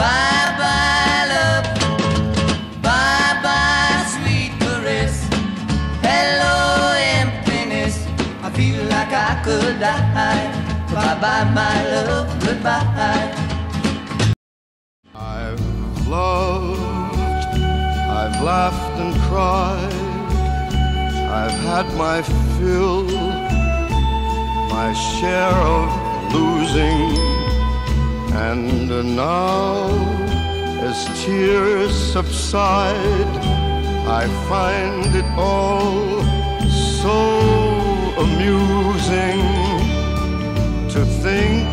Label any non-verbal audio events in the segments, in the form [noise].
Bye bye, love. Bye bye, sweet caress. Hello, emptiness. I feel like I could die. Bye bye, my love. Goodbye. I've loved, I've laughed and cried, I've had my fill, my share of losing, and now as tears subside, I find it all so amusing to think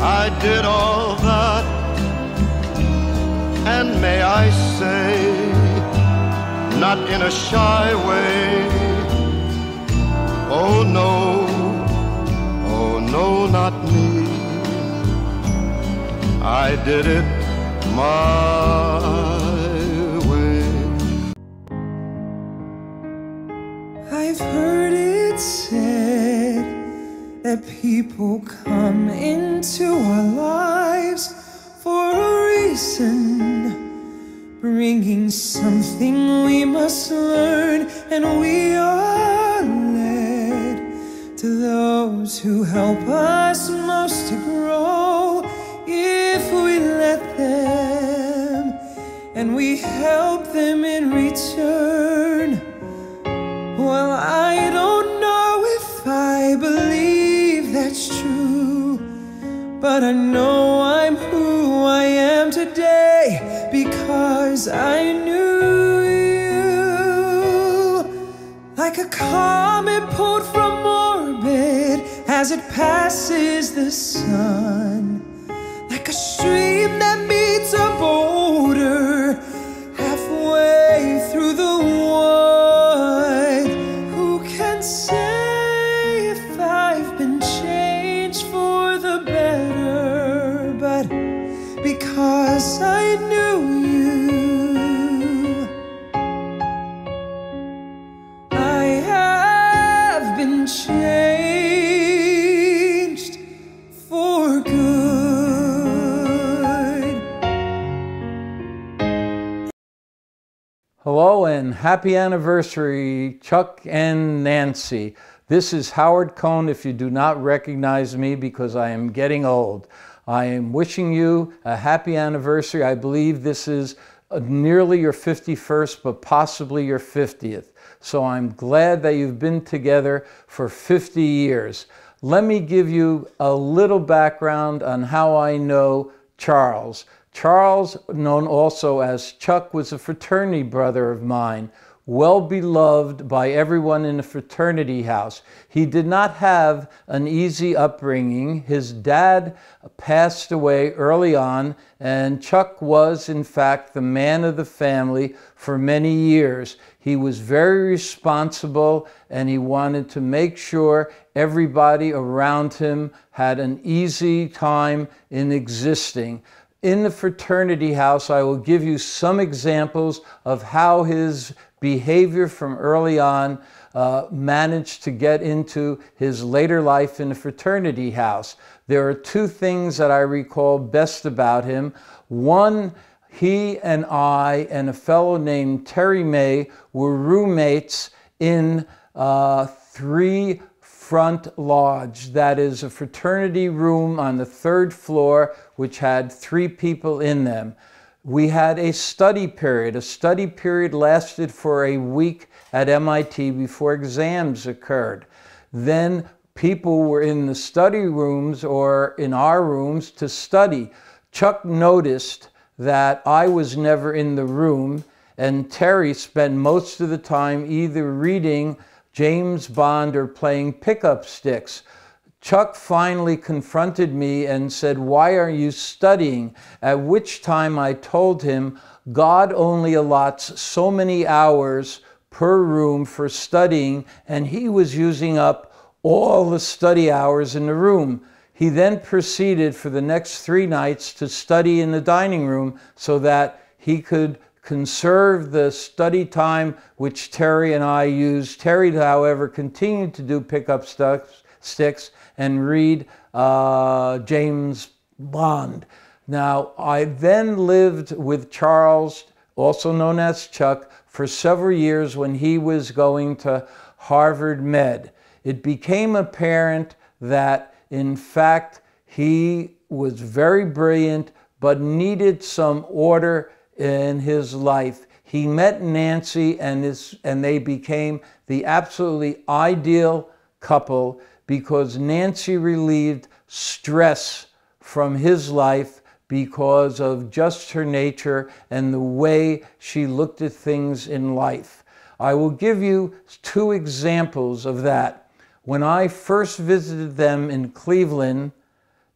I did all that, and may I say, not in a shy way. Oh no, oh no, not. I did it my way. I've heard it said that people come into our lives for a reason, bringing something we must learn, and we are led to those who help us we help them in return. Well, I don't know if I believe that's true, but I know I'm who I am today because I knew you. Like a comet pulled from orbit as it passes the sun, like a stream that I knew you, I have been changed for good. Hello and happy anniversary, Chuck and Nancy. This is Howard Cohen if you do not recognize me because I am getting old. I am wishing you a happy anniversary. I believe this is uh, nearly your 51st, but possibly your 50th. So I'm glad that you've been together for 50 years. Let me give you a little background on how I know Charles. Charles, known also as Chuck, was a fraternity brother of mine, well beloved by everyone in the fraternity house. He did not have an easy upbringing. His dad passed away early on, and Chuck was, in fact, the man of the family for many years. He was very responsible and he wanted to make sure everybody around him had an easy time in existing. In the fraternity house, I will give you some examples of how his behavior from early on uh, managed to get into his later life in the fraternity house. There are two things that I recall best about him. One, he and I and a fellow named Terry May were roommates in uh, three front lodge. That is a fraternity room on the third floor, which had three people in them. We had a study period. A study period lasted for a week at MIT before exams occurred. Then people were in the study rooms or in our rooms to study. Chuck noticed that I was never in the room, and Terry spent most of the time either reading James Bond or playing pickup sticks. Chuck finally confronted me and said, Why are you studying? At which time I told him, God only allots so many hours per room for studying, and he was using up all the study hours in the room. He then proceeded for the next three nights to study in the dining room so that he could conserve the study time which Terry and I used. Terry, however, continued to do pickup sticks and read uh, James Bond. Now, I then lived with Charles, also known as Chuck, for several years when he was going to Harvard Med. It became apparent that, in fact, he was very brilliant but needed some order in his life. He met Nancy and, his, and they became the absolutely ideal couple because Nancy relieved stress from his life because of just her nature and the way she looked at things in life. I will give you two examples of that. When I first visited them in Cleveland,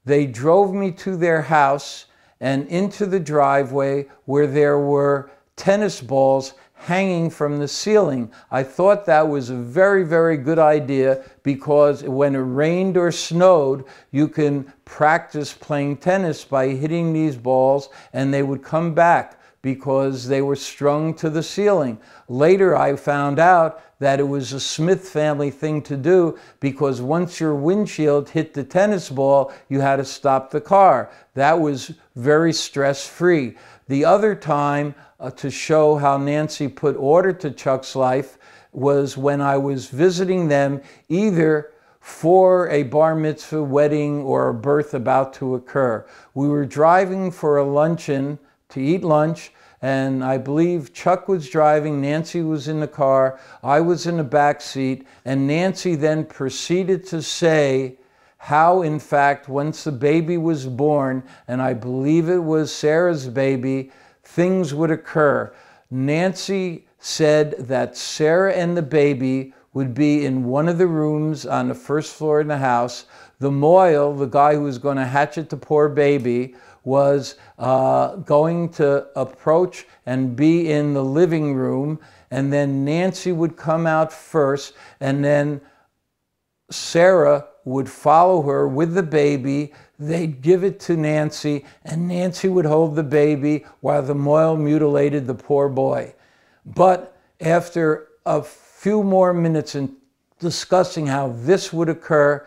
they drove me to their house and into the driveway where there were tennis balls hanging from the ceiling. I thought that was a very, very good idea because when it rained or snowed, you can practice playing tennis by hitting these balls and they would come back because they were strung to the ceiling. Later, I found out that it was a Smith family thing to do because once your windshield hit the tennis ball, you had to stop the car. That was very stress free. The other time uh, to show how Nancy put order to Chuck's life was when I was visiting them either for a bar mitzvah wedding or a birth about to occur. We were driving for a luncheon to eat lunch and I believe Chuck was driving, Nancy was in the car, I was in the back seat, and Nancy then proceeded to say how, in fact, once the baby was born, and I believe it was Sarah's baby, things would occur. Nancy said that Sarah and the baby would be in one of the rooms on the first floor in the house. The mohel, the guy who was going to hatchet the poor baby, was uh, going to approach and be in the living room, and then Nancy would come out first, and then Sarah would follow her with the baby. They'd give it to Nancy, and Nancy would hold the baby while the mohel mutilated the poor boy. But after a few more minutes in discussing how this would occur,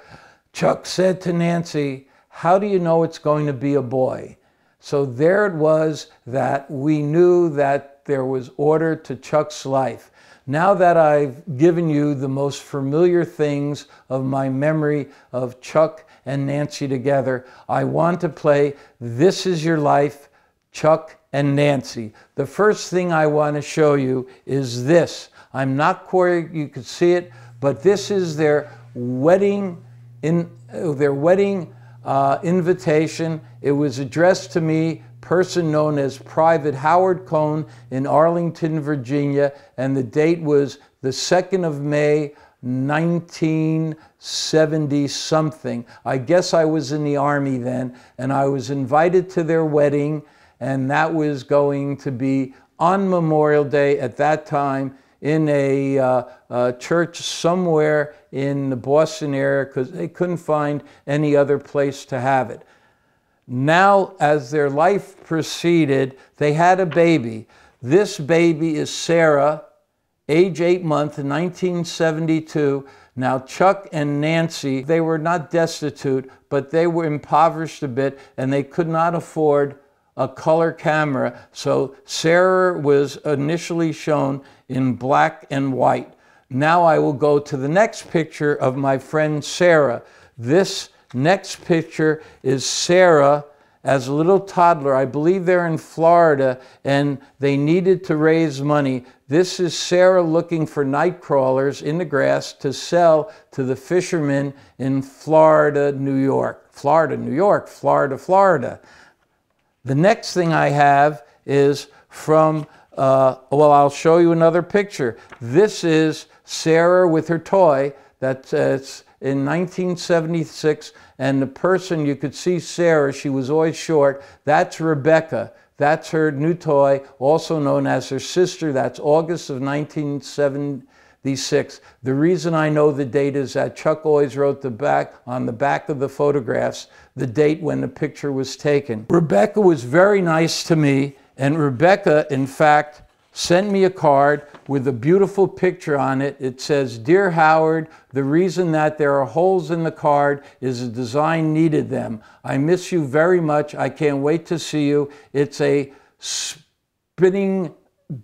Chuck said to Nancy, how do you know it's going to be a boy? So there it was that we knew that there was order to Chuck's life. Now that I've given you the most familiar things of my memory of Chuck and Nancy together, I want to play This Is Your Life, Chuck and Nancy. The first thing I want to show you is this. I'm not sure you could see it, but this is their wedding in uh, their wedding uh, invitation. It was addressed to me, person known as Private Howard Cohen in Arlington, Virginia, and the date was the 2nd of May, 1970 something. I guess I was in the Army then, and I was invited to their wedding, and that was going to be on Memorial Day at that time in a, uh, church somewhere in the Boston area because they couldn't find any other place to have it. Now, as their life proceeded, they had a baby. This baby is Sarah, age eight months, 1972. Now, Chuck and Nancy, they were not destitute, but they were impoverished a bit and they could not afford a color camera. So Sarah was initially shown in black and white. Now I will go to the next picture of my friend Sarah. This next picture is Sarah as a little toddler. I believe they're in Florida and they needed to raise money. This is Sarah looking for night crawlers in the grass to sell to the fishermen in Florida, New York. Florida, New York, Florida, Florida. The next thing I have is from, uh, well, I'll show you another picture. This is Sarah with her toy. That's uh, in 1976. And the person, you could see Sarah, she was always short. That's Rebecca. That's her new toy, also known as her sister. That's August of 1970 these six. The reason I know the date is that Chuck always wrote the back on the back of the photographs the date when the picture was taken. Rebecca was very nice to me, and Rebecca, in fact, sent me a card with a beautiful picture on it. It says, Dear Howard, the reason that there are holes in the card is the design needed them. I miss you very much. I can't wait to see you. It's a spinning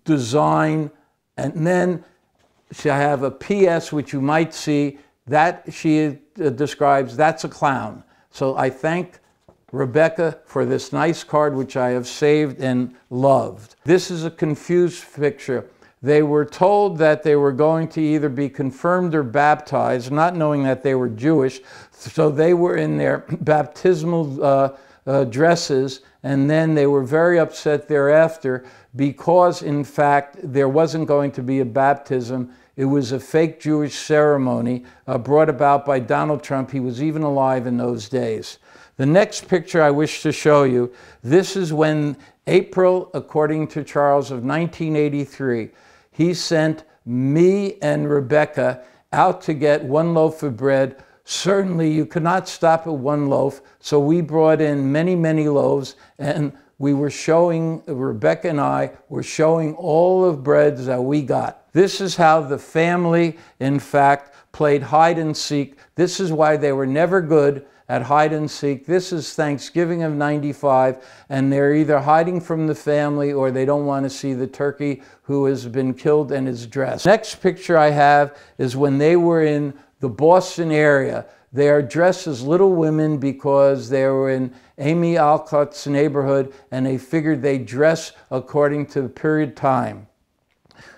design. And then I have a PS, which you might see, that she uh, describes, that's a clown. So I thank Rebecca for this nice card, which I have saved and loved. This is a confused picture. They were told that they were going to either be confirmed or baptized, not knowing that they were Jewish. So they were in their [coughs] baptismal uh, uh, dresses, and then they were very upset thereafter because, in fact, there wasn't going to be a baptism it was a fake Jewish ceremony uh, brought about by Donald Trump. He was even alive in those days. The next picture I wish to show you, this is when April, according to Charles, of 1983, he sent me and Rebecca out to get one loaf of bread. Certainly, you could not stop at one loaf, so we brought in many, many loaves, and we were showing, Rebecca and I were showing all of breads that we got. This is how the family, in fact, played hide and seek. This is why they were never good at hide and seek. This is Thanksgiving of 95, and they're either hiding from the family or they don't want to see the turkey who has been killed and is dressed. Next picture I have is when they were in the Boston area. They are dressed as little women because they were in Amy Alcott's neighborhood and they figured they dress according to the period time.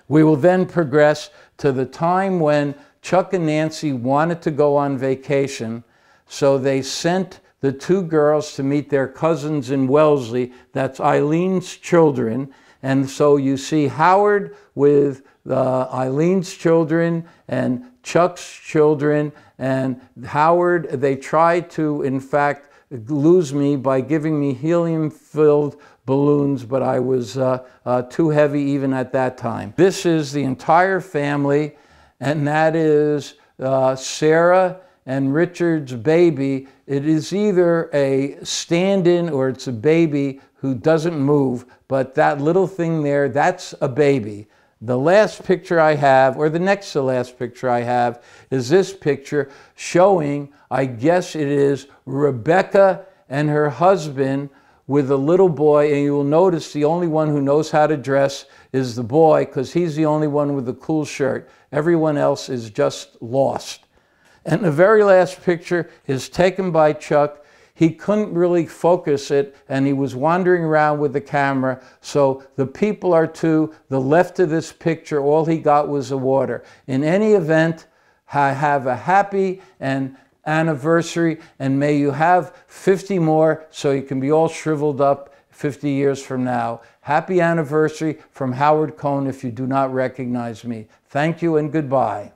We will then progress to the time when Chuck and Nancy wanted to go on vacation, so they sent the two girls to meet their cousins in Wellesley. That's Eileen's children. And so you see Howard with uh, Eileen's children and Chuck's children and Howard, they tried to, in fact, lose me by giving me helium filled balloons, but I was uh, uh, too heavy even at that time. This is the entire family, and that is uh, Sarah and Richard's baby. It is either a stand in or it's a baby who doesn't move, but that little thing there, that's a baby. The last picture I have, or the next to last picture I have, is this picture showing, I guess it is Rebecca and her husband with a little boy. And you will notice the only one who knows how to dress is the boy because he's the only one with the cool shirt. Everyone else is just lost. And the very last picture is taken by Chuck he couldn't really focus it and he was wandering around with the camera. So the people are to the left of this picture. All he got was the water. In any event, I have a happy and anniversary and may you have 50 more so you can be all shriveled up 50 years from now. Happy anniversary from Howard Cohen if you do not recognize me. Thank you and goodbye.